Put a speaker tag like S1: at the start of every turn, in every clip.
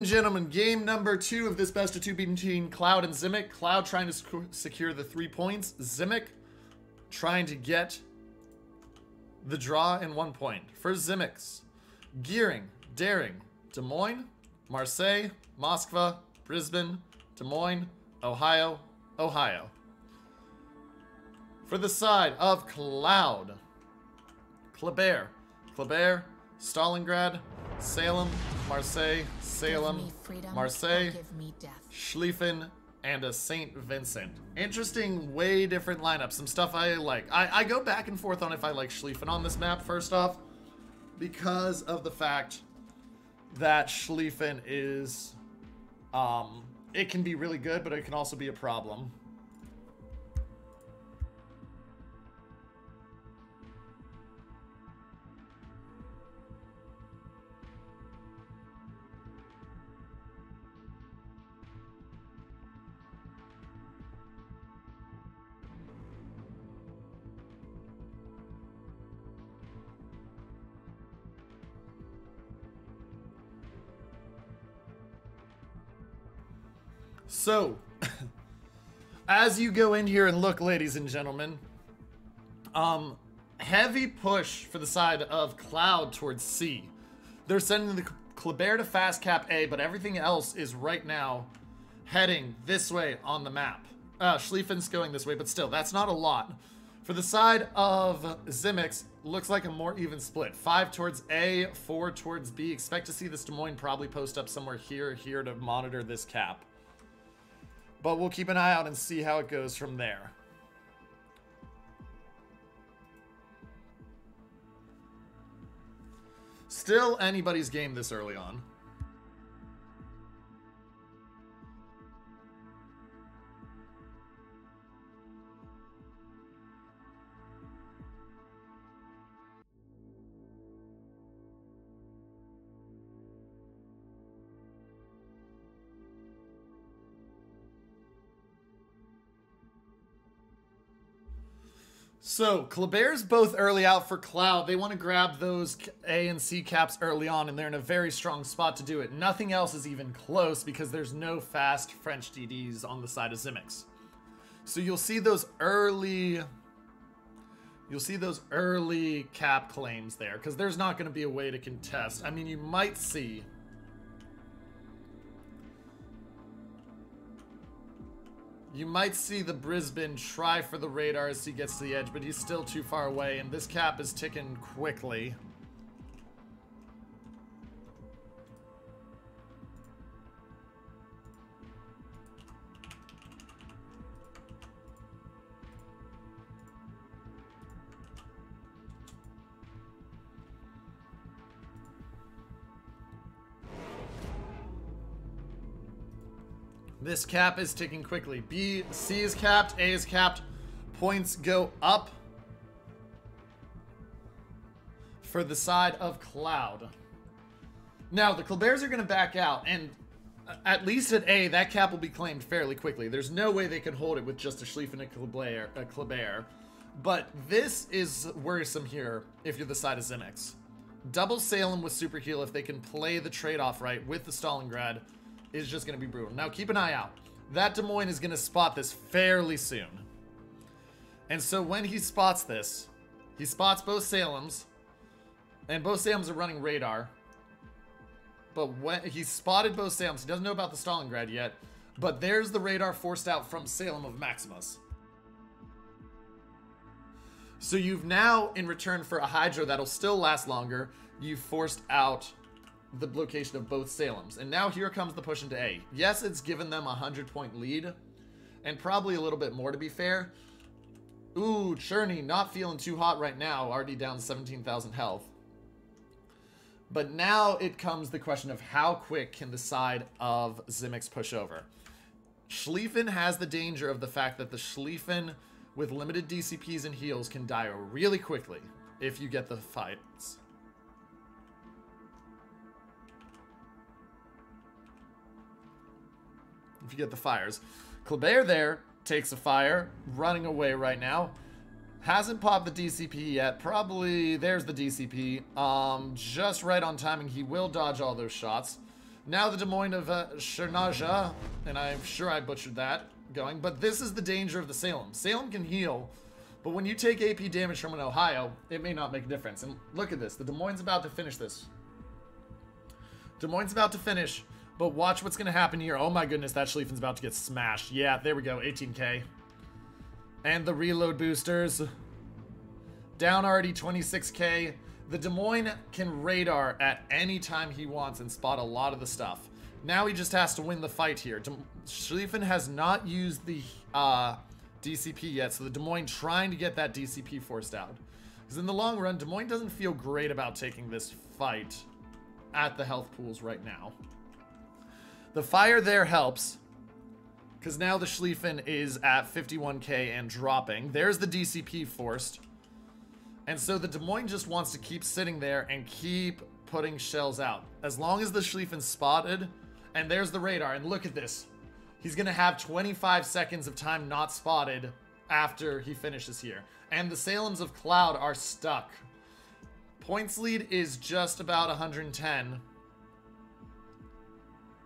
S1: Gentlemen, game number two of this best of two between Cloud and XIMIX. Cloud trying to sec secure the three points. XIMIX trying to get the draw in one point. For XIMIX, Gearing, Daring, Des Moines, Marseille, Moskva, Brisbane, Des Moines, Ohio, Ohio. For the side of Cloud, Kleber, Kleber, Stalingrad, Salem, Marseille, Salem, Marseille, Schlieffen, and a St. Vincent. Interesting, way different lineup. Some stuff I like. I, I go back and forth on if I like Schlieffen on this map, first off, because of the fact that Schlieffen is, um, it can be really good, but it can also be a problem. So, as you go in here and look, ladies and gentlemen, um, heavy push for the side of Cloud towards C. They're sending the Kleber to fast cap A, but everything else is right now heading this way on the map. Uh, Schlieffen's going this way, but still, that's not a lot. For the side of XIMIX, looks like a more even split. Five towards A, four towards B. Expect to see this Des Moines probably post up somewhere here, here to monitor this cap. But we'll keep an eye out and see how it goes from there. Still anybody's game this early on. So, Kleber's both early out for Cloud. They want to grab those A and C caps early on, and they're in a very strong spot to do it. Nothing else is even close because there's no fast French DDs on the side of XIMIX. So you'll see those early... You'll see those early cap claims there, because there's not going to be a way to contest. I mean, you might see... You might see the Brisbane try for the radar as he gets to the edge, but he's still too far away, and this cap is ticking quickly. This cap is ticking quickly. B, C is capped, A is capped. Points go up for the side of Cloud. Now, the Klebers are going to back out, and uh, at least at A, that cap will be claimed fairly quickly. There's no way they can hold it with just a Schlief and a Kleber. A Kleber. But this is worrisome here if you're the side of XIMIX. Double Salem with Super Heal if they can play the trade-off right with the Stalingrad is just going to be brutal. Now, keep an eye out. That Des Moines is going to spot this fairly soon. And so when he spots this, he spots both Salems, and both Salems are running radar. But when he spotted both Salems, he doesn't know about the Stalingrad yet, but there's the radar forced out from Salem of Maximus. So you've now, in return for a Hydro that'll still last longer, you've forced out the location of both Salems. And now here comes the push into A. Yes, it's given them a 100 point lead, and probably a little bit more to be fair. Ooh, Cherney not feeling too hot right now, already down 17,000 health. But now it comes the question of how quick can the side of XIMIX push over. Schlieffen has the danger of the fact that the Schlieffen with limited DCPs and heals can die really quickly if you get the fights. If you get the fires. Kleber there takes a fire, running away right now. Hasn't popped the DCP yet. Probably, there's the DCP. Um, just right on timing. He will dodge all those shots. Now the Des Moines of uh, Chernaja, and I'm sure I butchered that going, but this is the danger of the Salem. Salem can heal, but when you take AP damage from an Ohio, it may not make a difference. And look at this. The Des Moines about to finish this. Des Moines about to finish, but watch what's going to happen here. Oh my goodness, that Schlieffen's about to get smashed. Yeah, there we go, 18k. And the reload boosters. Down already 26k. The Des Moines can radar at any time he wants and spot a lot of the stuff. Now he just has to win the fight here. De Schlieffen has not used the uh, DCP yet, so the Des Moines trying to get that DCP forced out. Because in the long run, Des Moines doesn't feel great about taking this fight at the health pools right now. The fire there helps, because now the Schlieffen is at 51k and dropping. There's the DCP forced. And so the Des Moines just wants to keep sitting there and keep putting shells out. As long as the Schlieffen's spotted, and there's the radar, and look at this. He's going to have 25 seconds of time not spotted after he finishes here. And the Salems of Cloud are stuck. Points lead is just about 110.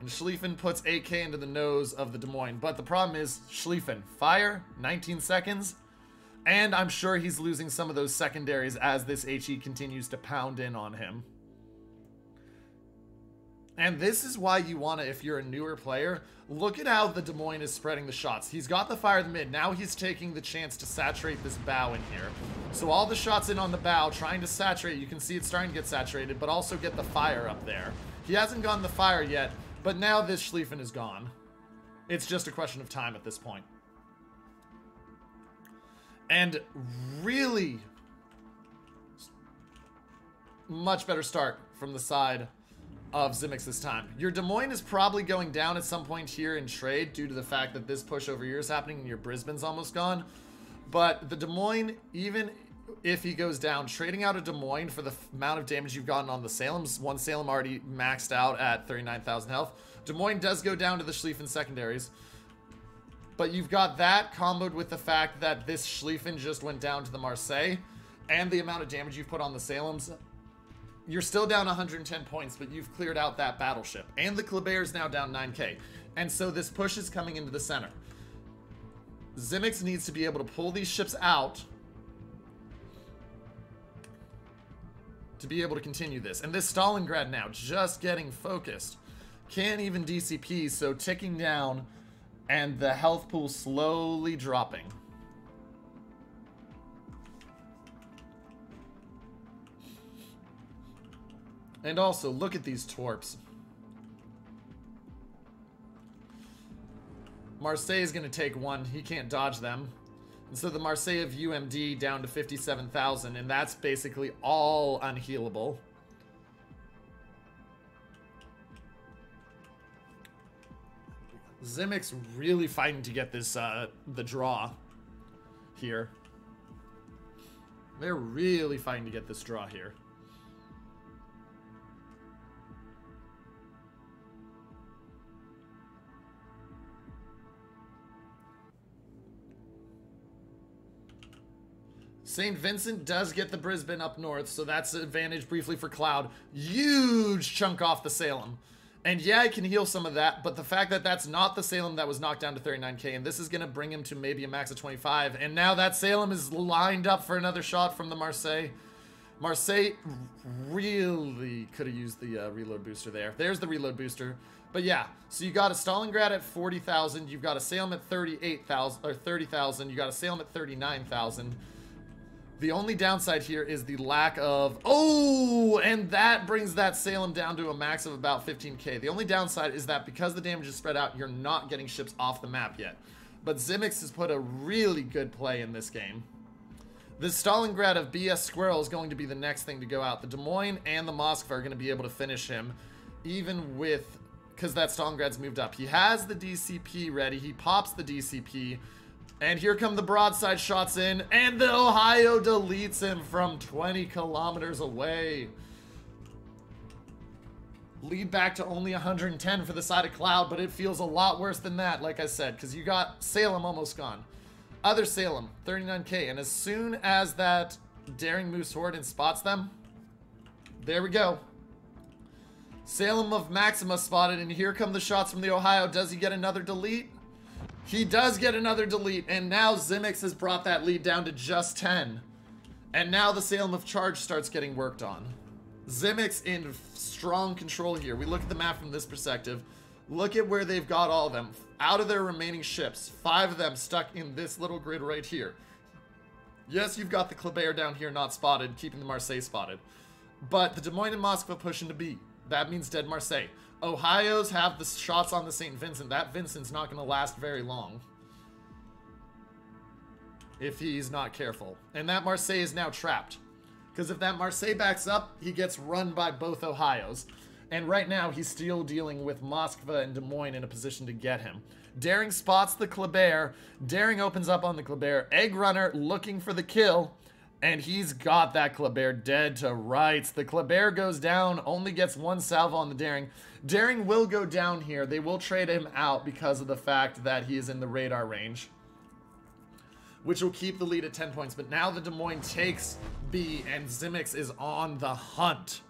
S1: And Schlieffen puts 8k into the nose of the Des Moines. But the problem is, Schlieffen, fire, 19 seconds. And I'm sure he's losing some of those secondaries as this HE continues to pound in on him. And this is why you want to, if you're a newer player, look at how the Des Moines is spreading the shots. He's got the fire in the mid. Now he's taking the chance to saturate this bow in here. So all the shots in on the bow, trying to saturate. You can see it's starting to get saturated, but also get the fire up there. He hasn't gotten the fire yet, but now this Schlieffen is gone. It's just a question of time at this point. And really much better start from the side of XIMIX this time. Your Des Moines is probably going down at some point here in trade due to the fact that this push over here is happening and your Brisbane's almost gone. But the Des Moines, even if he goes down, trading out a Des Moines for the amount of damage you've gotten on the Salem's, one Salem already maxed out at 39,000 health. Des Moines does go down to the Schlieffen secondaries. But you've got that comboed with the fact that this Schlieffen just went down to the Marseille and the amount of damage you've put on the Salems. You're still down 110 points, but you've cleared out that battleship. And the Kleber is now down 9k. And so this push is coming into the center. XIMIX needs to be able to pull these ships out to be able to continue this. And this Stalingrad now just getting focused. Can't even DCP, so ticking down and the health pool slowly dropping. And also, look at these torps. Marseille is going to take one. He can't dodge them. And so the Marseille of UMD down to 57,000, and that's basically all unhealable. XIMIX really fighting to get this, uh, the draw here. They're really fighting to get this draw here. St. Vincent does get the Brisbane up north, so that's an advantage briefly for Cloud. Huge chunk off the Salem. And yeah, I can heal some of that, but the fact that that's not the Salem that was knocked down to 39k, and this is going to bring him to maybe a max of 25, and now that Salem is lined up for another shot from the Marseille. Marseille really could have used the uh, reload booster there. There's the reload booster. But yeah, so you got a Stalingrad at 40,000, you've got a Salem at 38,000, or 30,000, you got a Salem at 39,000. The only downside here is the lack of... Oh! And that brings that Salem down to a max of about 15k. The only downside is that because the damage is spread out, you're not getting ships off the map yet. But XIMIX has put a really good play in this game. The Stalingrad of BS Squirrel is going to be the next thing to go out. The Des Moines and the Moskva are going to be able to finish him, even with... Because that Stalingrad's moved up. He has the DCP ready. He pops the DCP. And here come the broadside shots in, and the Ohio deletes him from 20 kilometers away. Lead back to only 110 for the side of Cloud, but it feels a lot worse than that, like I said, because you got Salem almost gone. Other Salem, 39k, and as soon as that Daring Moose Horde spots them, there we go. Salem of Maxima spotted, and here come the shots from the Ohio. Does he get another delete? He does get another delete, and now XIMIX has brought that lead down to just 10. And now the Salem of Charge starts getting worked on. XIMIX in strong control here. We look at the map from this perspective. Look at where they've got all of them. Out of their remaining ships, five of them stuck in this little grid right here. Yes, you've got the Kleber down here not spotted, keeping the Marseille spotted. But the Des Moines and Moskva push into B. That means dead Marseille. Ohio's have the shots on the St. Vincent. That Vincent's not going to last very long. If he's not careful. And that Marseille is now trapped. Because if that Marseille backs up, he gets run by both Ohio's. And right now, he's still dealing with Moskva and Des Moines in a position to get him. Daring spots the Kleber. Daring opens up on the Kleber. Egg Runner looking for the kill. And he's got that Kleber dead to rights. The Kleber goes down, only gets one salvo on the Daring. Daring will go down here. They will trade him out because of the fact that he is in the radar range. Which will keep the lead at 10 points. But now the Des Moines takes B and XIMIX is on the hunt.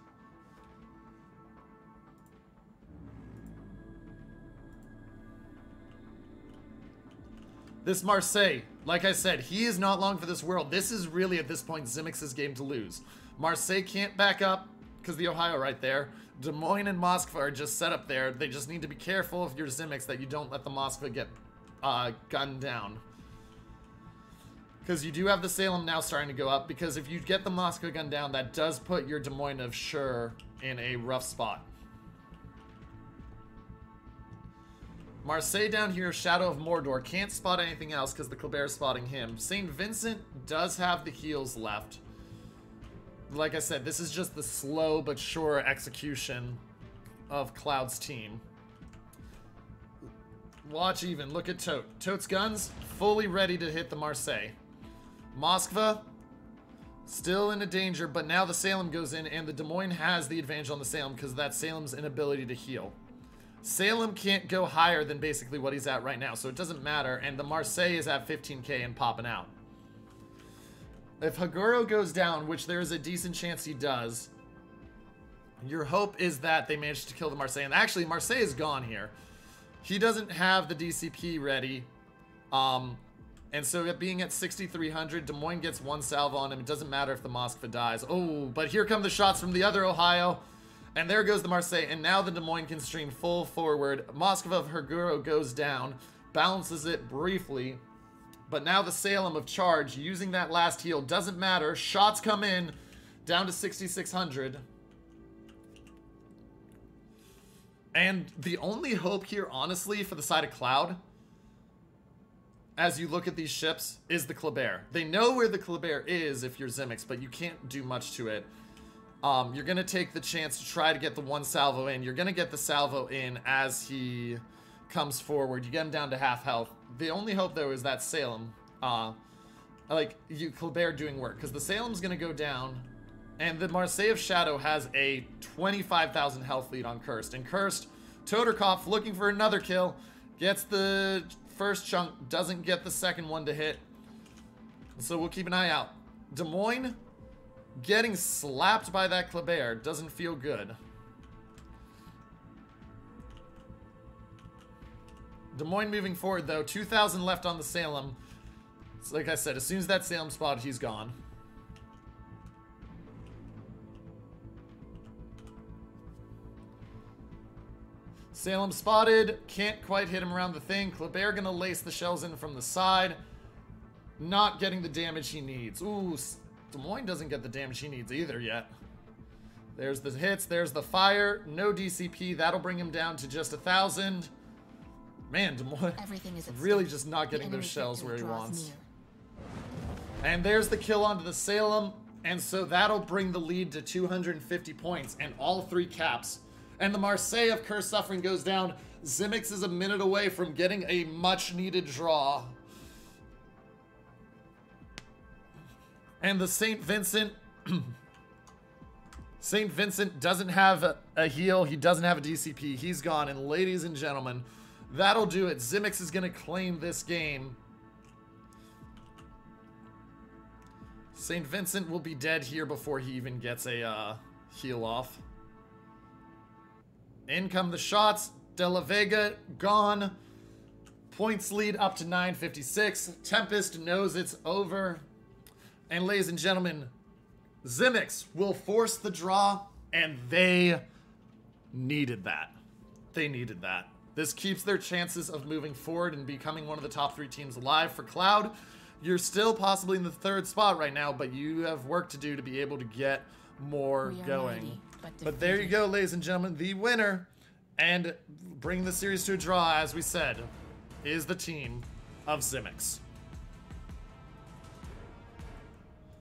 S1: This Marseille, like I said, he is not long for this world. This is really, at this point, XIMIX's game to lose. Marseille can't back up because the Ohio right there. Des Moines and Moskva are just set up there. They just need to be careful of your XIMIX that you don't let the Moskva get uh, gunned down. Because you do have the Salem now starting to go up. Because if you get the Moskva gun down, that does put your Des Moines of Sure in a rough spot. Marseille down here, Shadow of Mordor. Can't spot anything else because the Kleber is spotting him. St. Vincent does have the heals left. Like I said, this is just the slow but sure execution of Cloud's team. Watch even. Look at Tote. Tote's guns, fully ready to hit the Marseille. Moskva, still in a danger, but now the Salem goes in, and the Des Moines has the advantage on the Salem because that Salem's inability to heal. Salem can't go higher than basically what he's at right now, so it doesn't matter. And the Marseille is at 15k and popping out. If Haguro goes down, which there is a decent chance he does, your hope is that they manage to kill the Marseille. And actually, Marseille is gone here. He doesn't have the DCP ready. Um, and so being at 6,300, Des Moines gets one salve on him. It doesn't matter if the Moskva dies. Oh, but here come the shots from the other Ohio. And there goes the Marseille, and now the Des Moines can stream full forward. Moskva of Herguro goes down, balances it briefly. But now the Salem of Charge, using that last heal, doesn't matter. Shots come in, down to 6,600. And the only hope here, honestly, for the side of Cloud, as you look at these ships, is the Kleber. They know where the Kleber is if you're XIMIX, but you can't do much to it. Um, you're going to take the chance to try to get the one salvo in. You're going to get the salvo in as he comes forward. You get him down to half health. The only hope, though, is that Salem, uh, like, you, Kleber doing work. Because the Salem's going to go down, and the Marseille of Shadow has a 25,000 health lead on Cursed. And Cursed, Toterkopf looking for another kill, gets the first chunk, doesn't get the second one to hit. So we'll keep an eye out. Des Moines Getting slapped by that Kleber doesn't feel good. Des Moines moving forward, though. 2,000 left on the Salem. So like I said, as soon as that Salem spot, he's gone. Salem spotted. Can't quite hit him around the thing. Kleber gonna lace the shells in from the side. Not getting the damage he needs. Ooh, Des Moines doesn't get the damage he needs either yet. There's the hits, there's the fire, no DCP, that'll bring him down to just a thousand. Man, Des Moines is really just not getting those shells where he wants. Near. And there's the kill onto the Salem, and so that'll bring the lead to 250 points and all three caps. And the Marseille of Curse Suffering goes down. XIMIX is a minute away from getting a much needed draw. And the St. Vincent... St. Vincent doesn't have a, a heal. He doesn't have a DCP. He's gone. And ladies and gentlemen, that'll do it. XIMIX is going to claim this game. St. Vincent will be dead here before he even gets a uh, heal off. In come the shots. De La Vega gone. Points lead up to 956. Tempest knows it's over. And ladies and gentlemen, XIMIX will force the draw, and they needed that. They needed that. This keeps their chances of moving forward and becoming one of the top three teams alive. For Cloud, you're still possibly in the third spot right now, but you have work to do to be able to get more going.
S2: mighty, but
S1: But there you go, ladies and gentlemen. The winner and bring the series to a draw, as we said, is the team of XIMIX.